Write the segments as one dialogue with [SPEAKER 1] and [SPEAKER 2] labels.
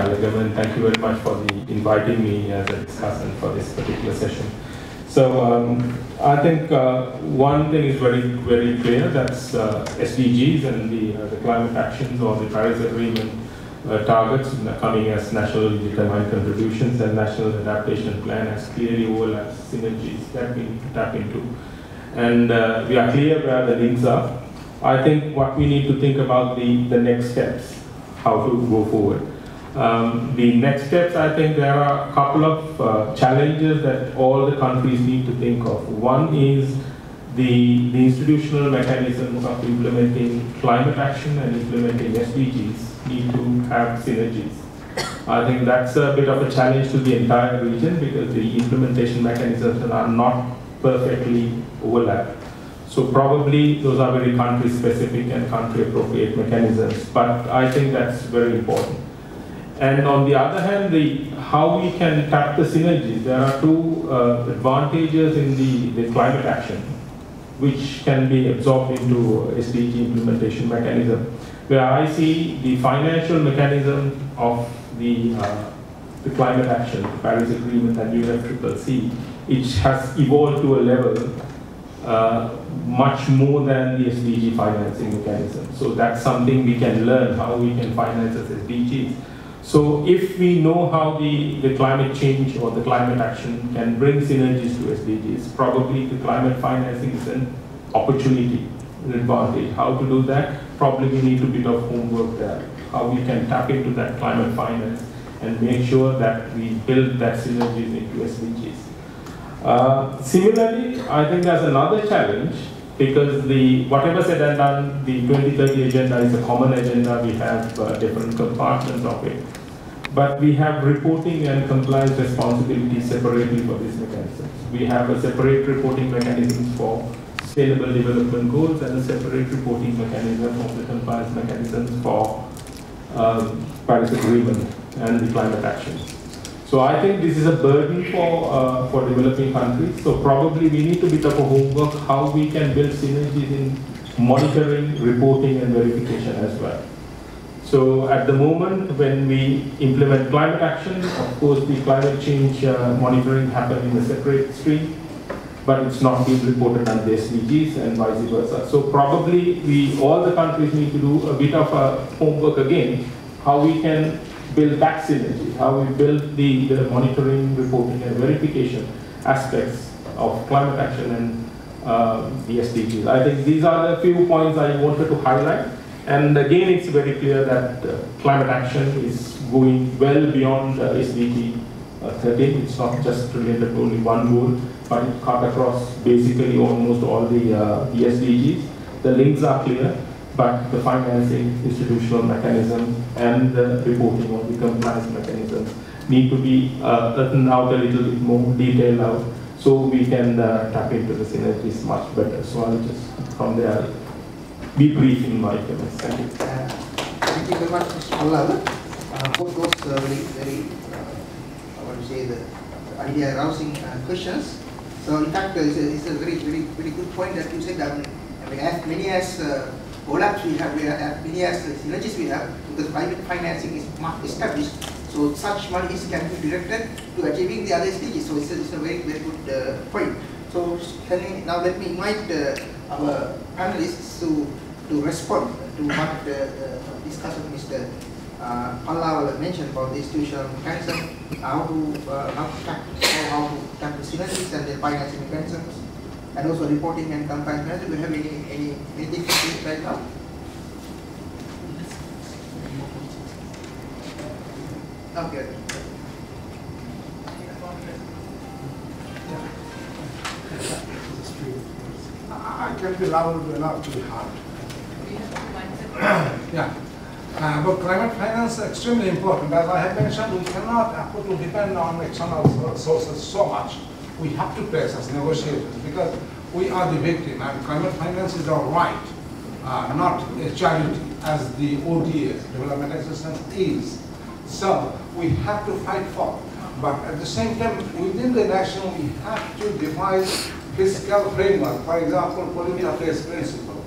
[SPEAKER 1] Alagam, thank you very much for the inviting me as a discussant for this particular session. So um, I think uh, one thing is very, very clear. That's uh, SDGs and the, uh, the climate actions or the Paris Agreement uh, targets coming as national determined contributions and national adaptation plan as clearly overlaps synergies that we need to tap into. And uh, we are clear where the links are. I think what we need to think about the, the next steps, how to go forward. Um, the next steps, I think there are a couple of uh, challenges that all the countries need to think of. One is the, the institutional mechanisms of implementing climate action and implementing SDGs need to have synergies. I think that's a bit of a challenge to the entire region because the implementation mechanisms are not perfectly overlapped. So probably those are very country specific and country appropriate mechanisms, but I think that's very important. And on the other hand, the, how we can tap the synergies. There are two uh, advantages in the, the climate action, which can be absorbed into SDG implementation mechanism. Where I see the financial mechanism of the, uh, the climate action, the Paris Agreement and UNFCCC, it has evolved to a level uh, much more than the SDG financing mechanism. So that's something we can learn, how we can finance as SDGs. So if we know how the, the climate change or the climate action can bring synergies to SDGs, probably the climate financing is an opportunity, an advantage. How to do that? Probably we need a bit of homework there. How we can tap into that climate finance and make sure that we build that synergies into SDGs. Uh, similarly, I think there's another challenge because the whatever said and done, the 2030 agenda is a common agenda. We have uh, different compartments of it. But we have reporting and compliance responsibilities separately for these mechanisms. We have a separate reporting mechanism for sustainable development goals and a separate reporting mechanism of the compliance mechanisms for um, Paris Agreement and the climate action. So I think this is a burden for, uh, for developing countries. So probably we need to bit of a homework how we can build synergies in monitoring, reporting and verification as well. So at the moment, when we implement climate action, of course, the climate change uh, monitoring happens in a separate stream, but it's not being reported under the SDGs and vice versa. So probably we, all the countries need to do a bit of a homework again, how we can build back synergy, how we build the, the monitoring, reporting, and verification aspects of climate action and uh, the SDGs. I think these are the few points I wanted to highlight. And again, it's very clear that uh, climate action is going well beyond uh, SDG uh, 13. It's not just related to only one goal, but it cut across basically almost all the, uh, the SDGs. The links are clear, but the financing, institutional mechanism, and the reporting of the compliance mechanisms need to be uh, written out a little bit more detailed out so we can uh, tap into the synergies much better. So I'll just from there be brief in my comments. Thank you.
[SPEAKER 2] Uh, thank you very much, Mr. Pallal, uh, for those uh, very, very, uh, I want to say, the idea arousing uh, questions. So in fact, it's, a, it's a very, very, very good point that you said that we have many as uh, overlaps we have, we have many as synergies we have, because private financing is not established. So such monies can be directed to achieving the other SDGs. So it's a, it's a very, very good uh, point. So now let me invite uh, our panelists to, to respond to what the, the discussion Mr. Uh, Pallal mentioned about the institutional mechanism, how to uh, how to tap how to tap the synergies and the financing mechanisms, and also reporting and compliance management. Do you have any any anything to right now? Okay.
[SPEAKER 3] I can be loud enough to be hard. yeah. Uh, but climate finance is extremely important. As I have mentioned, we cannot afford to depend on external sources so much. We have to place as negotiators because we are the victim and climate finance is our right, uh, not a charity as the ODA, development assistance, is. So we have to fight for. But at the same time, within the nation, we have to devise fiscal framework, for example, polluter-based principle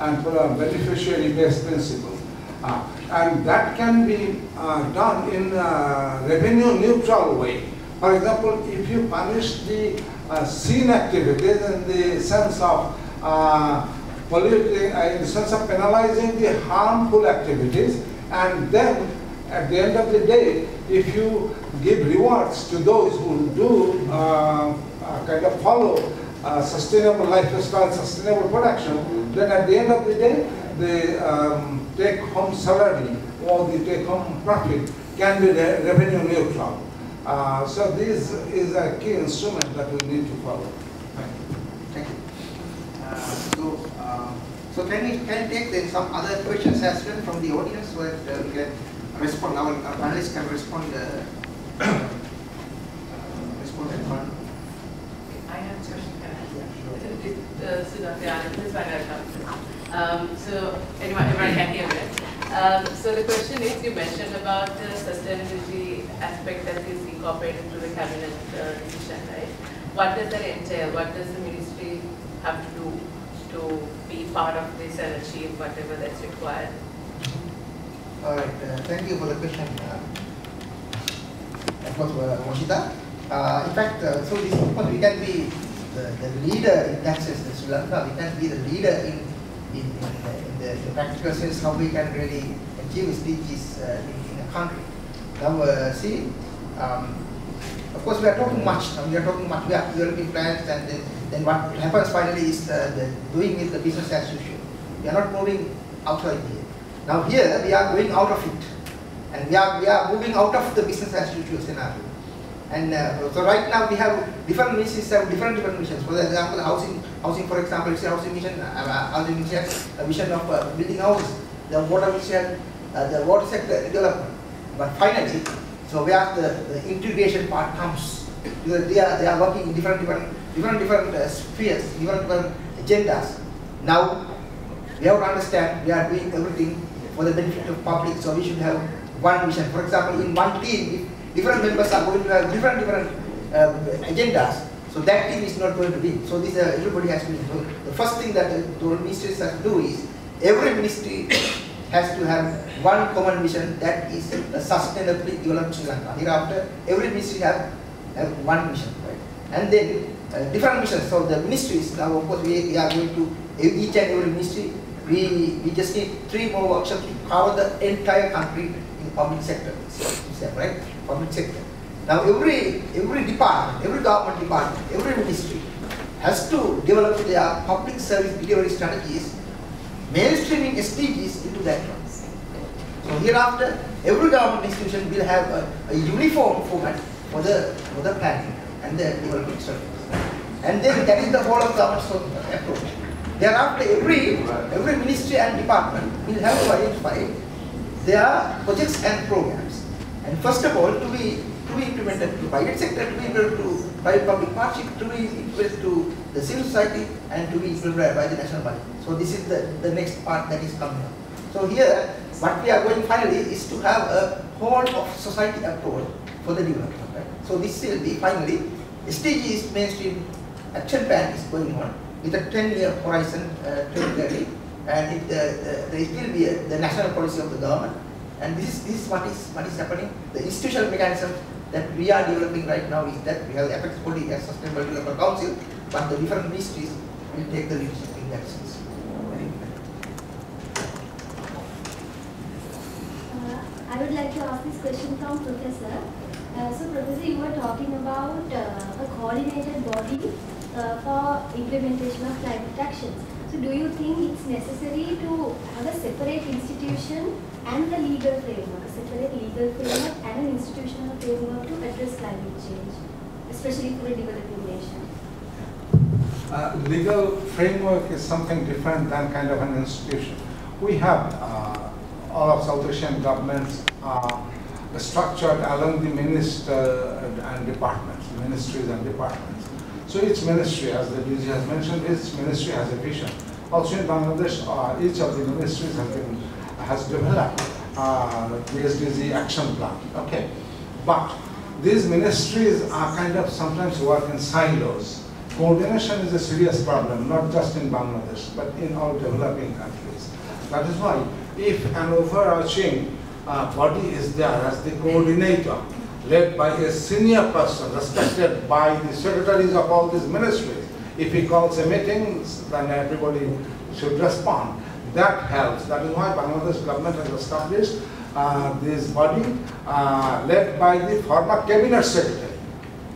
[SPEAKER 3] and for a beneficiary-based principle. Uh, and that can be uh, done in a revenue neutral way. For example, if you punish the uh, sin activities in the sense of uh, polluting, uh, in the sense of penalizing the harmful activities, and then at the end of the day, if you give rewards to those who do uh, uh, kind of follow uh, sustainable lifestyle, sustainable production, then at the end of the day, the um, take-home salary or the take-home profit can be re revenue neutral. Uh, so this is a key instrument that we need to follow.
[SPEAKER 2] Thank you. Uh, so, uh, so can we can take then some other questions as well from the audience so that uh, we can respond. Our, our panelists can respond. Uh, uh, respond one.
[SPEAKER 4] I have a question. Uh, so Dr. Anand, this is why I come. Um, so anyone, everyone can hear me. Um, so the question is, you mentioned about the sustainability aspect that is incorporated into the cabinet uh, decision, right? What does that entail? What does the ministry have to do to be part of this and achieve whatever that's required?
[SPEAKER 2] All right. Uh, thank you for the question. Uh, of course, uh. Uh, in fact, uh, so this we can be the, the leader in that sense in Sri Lanka. We can be the leader in in, in, the, in the, the practical sense how we can really achieve SDGs uh, in, in country. Now, uh, see, um, of course we are talking much. We are talking much. We are developing plans, and then, then what happens finally is uh, the doing it the business as usual. We are not moving outside. Now here we are going out of it, and we are we are moving out of the business as usual scenario. And uh, so right now we have different ministries have different different missions. For example, housing, housing for example, it's a housing mission, uh, uh housing mission, a mission of uh, building houses. The water mission, uh, the water sector development. But finally, so where the, the integration part comes, they are they are working in different different different different uh, spheres, different different agendas. Now we have to understand we are doing everything for the benefit of public, so we should have one mission. For example, in one team, if different members are going to have different different uh, agendas. So that team is not going to win. So this uh, everybody has to. So the first thing that the, the ministries have to do is every ministry has to have one common mission that is uh, sustainably develop Sri Lanka. Hereafter, every ministry have, have one mission, right? And then uh, different missions. So the ministries now, of course, we, we are going to each and every ministry. We we just need three more workshops to cover the entire country in public sector, right? public sector. Now every, every department, every government department, every ministry has to develop their public service delivery strategies, mainstreaming SDGs into that one. So hereafter, every government institution will have a, a uniform format for the, for the planning and the development strategies. And then that is the whole of government approach. Thereafter, every, every ministry and department will have to identify their projects and programs and first of all, to be to be implemented to private sector, to be implemented to private public partnership, to be implemented to the civil society, and to be implemented by the national body. So this is the, the next part that is coming up. So here, what we are going finally is to have a whole of society approach for the development. Right? So this will be finally, SDGs mainstream action plan is going on with a 10-year horizon, uh, 2030, and it, uh, there will be a, the national policy of the government and this is, this is what is what is happening. The institutional mechanism that we are developing right now is that we have the Apex body as Sustainable Development Council, but the different ministries will take the leadership in that sense.
[SPEAKER 5] Uh, I would like to ask this question from Professor. Uh, so Professor, you were talking about uh, a coordinated body uh, for implementation of climate actions. So do you think it's necessary to have a separate institution and the legal framework, a separate legal framework and an institutional framework to address climate change, especially for a developing nation?
[SPEAKER 3] Uh, legal framework is something different than kind of an institution. We have uh, all of South Asian governments uh, structured along the minister and departments, ministries and departments. So each ministry, as the DG has mentioned, each ministry has a vision. Also in Bangladesh, uh, each of the ministries have been has developed uh, the action plan. Okay, but these ministries are kind of sometimes work in silos. Coordination is a serious problem, not just in Bangladesh, but in all developing countries. That is why if an overarching uh, body is there as the coordinator, led by a senior person, respected by the secretaries of all these ministries, if he calls a meeting, then everybody should respond. That helps. That is why Bangladesh government has established uh, this body uh, led by the former cabinet secretary.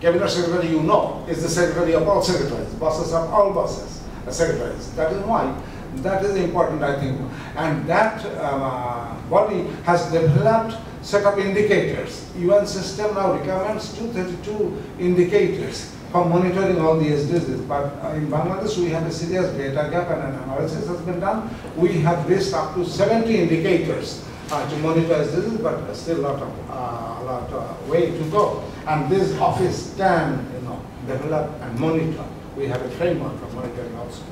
[SPEAKER 3] Cabinet secretary, you know, is the secretary of all secretaries, bosses of all bosses, uh, secretaries. That is why that is important, I think. And that uh, body has developed set of indicators. UN system now recommends 232 indicators for monitoring all these SDGs. But uh, in Bangladesh, we have a serious data gap and an analysis has been done. We have reached up to 70 indicators uh, to monitor SDGs, but still a lot of uh, a lot of way to go. And this office can, you know, develop and monitor. We have a framework for monitoring also.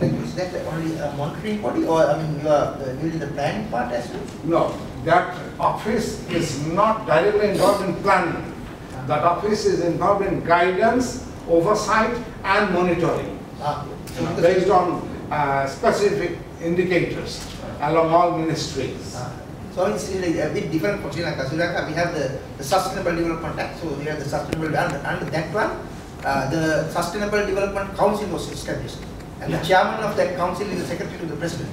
[SPEAKER 2] Is that only a monitoring body or, I mean, you are uh, doing the planning part as well?
[SPEAKER 3] No, that office is not directly involved in planning. That office is involved in guidance, oversight, and monitoring
[SPEAKER 2] Ah,
[SPEAKER 3] based on uh, specific indicators along all ministries.
[SPEAKER 2] Ah, So it's a bit different from Sri Lanka. Sri Lanka, we have the, the Sustainable Development Act, so we have the Sustainable, and, and that one, uh, the Sustainable Development Council was established. And the chairman of that council is the secretary to the president.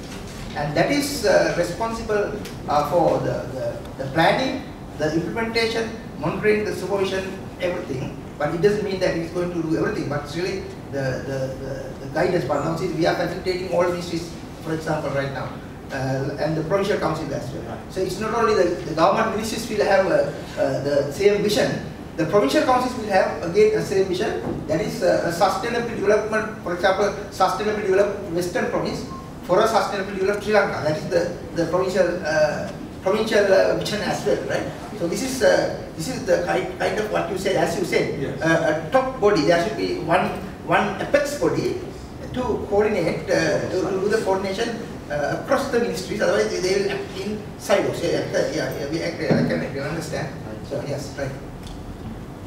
[SPEAKER 2] And that is uh, responsible uh, for the, the, the planning, the implementation, monitoring, the supervision, everything. But it doesn't mean that it's going to do everything, but really the, the, the, the guidance. part. now see, we are facilitating all ministries, for example, right now. Uh, and the provincial council as well. So it's not only the, the government ministries will have uh, uh, the same vision, the provincial councils will have again the same vision, that is uh, a sustainable development, for example, sustainable develop western province for a sustainable develop Sri Lanka, that is the, the provincial, uh, provincial uh, vision as well, right? So this is, uh, this is the kind, kind of what you said, as you said,
[SPEAKER 3] Yes.
[SPEAKER 2] uh, a top body, there should be one, one apex body to coordinate, uh, to, to do the coordination uh, across the ministries, otherwise they- will act in silos. Yeah, yeah, yeah, yeah, we agree, I can, I can understand. So, yes, right.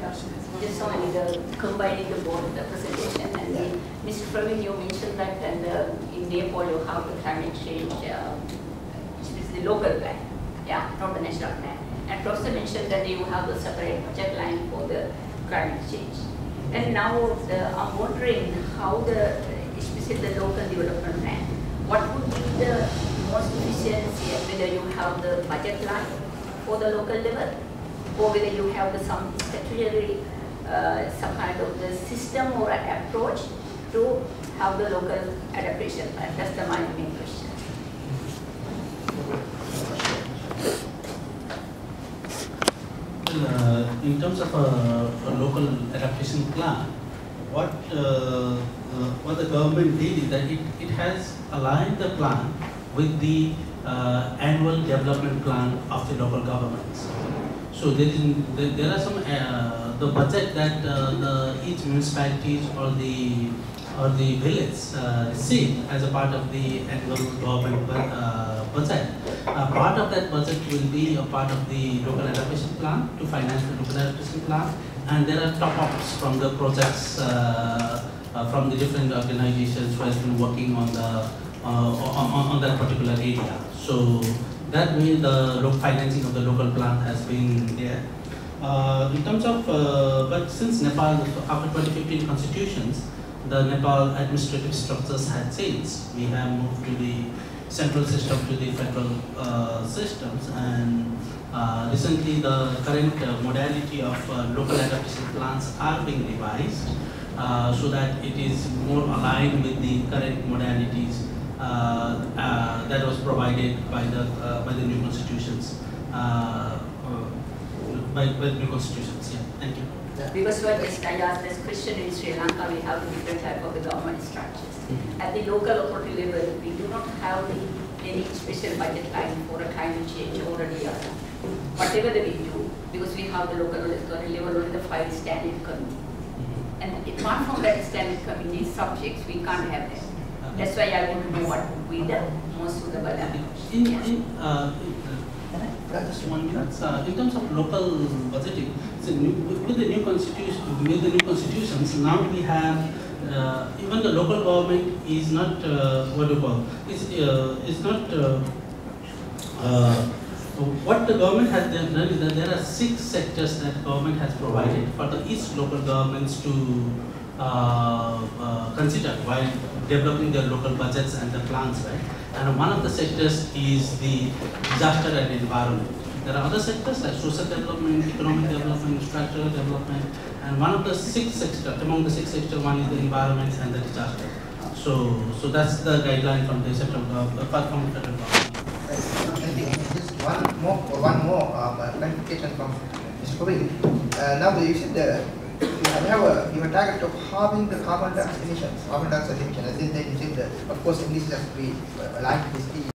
[SPEAKER 6] Just so only the combining the board presentation and the, Mr. Praveen, you mentioned that and uh, in Nepal you have the climate change, uh, which is the local plan, yeah, not the national plan. And Professor mentioned that you have the separate budget line for the climate change. And now the, I'm wondering how the, especially the local development plan, what would be the most efficiency whether you have the budget line for the local level or whether you have some statutory, uh, some kind of the system or an approach to have the local adaptation plan. That's the my main question.
[SPEAKER 7] Uh, in terms of a, a local adaptation plan, what uh, uh, what the government did is that it, it has aligned the plan with the uh, annual development plan of the local governments. So there is there, are some uh, the budget that uh, the each municipalities or the or the village uh, receive as a part of the annual government uh, budget. A part of that budget will be a part of the local adaptation plan to finance the local adaptation plan, and there are top-ups from the projects uh, uh, from the different organizations who has been working on the on, on that particular area. So that way, the financing of the local plant has been there. Uh, in terms of, uh, but since Nepal, after 2015 constitutions, the Nepal administrative structures had changed. We have moved to the central system to the federal uh, systems and uh, recently the current uh, modality of uh, local adaptation plans are being revised so that it is more aligned with the current modalities that was provided by the uh, by the new constitutions uh, uh, by, by the new constitutions. Yeah, thank you.
[SPEAKER 6] Because what just I asked this question in Sri Lanka, we have the different type of the government structures. At the local authority level, we do not have the, any special budget line for a climate change or a DRR. Whatever that we do, because we have the local authority level only the five standing committee. And apart from that standing committee subjects, we can't have that. That's why I want to know what would be the most suitable approach.
[SPEAKER 7] In, in, uh,
[SPEAKER 2] Yeah, just
[SPEAKER 7] One minute. Uh, in terms of local budgeting, so new, with the new constitution, with the new constitutions, now we have uh, even the local government is not uh, what do you call is uh, is not. Uh, uh, what the government has done is that there are six sectors that government has provided for the each local governments to uh, uh, consider while developing their local budgets and the plans, right? And one of the sectors is the disaster and environment. There are other sectors like social development, economic development, structural development, and one of the six sectors, among the six sectors, one is the environment and the disaster. So, so that's the guideline from the central government, from federal government.
[SPEAKER 2] Just one more, one more uh, clarification from Mr. Praveen. Uh, now you said the, you have a, you have target of halving the carbon dioxide emissions, carbon dioxide emissions. As in, you said that, of course, this has to be aligned with the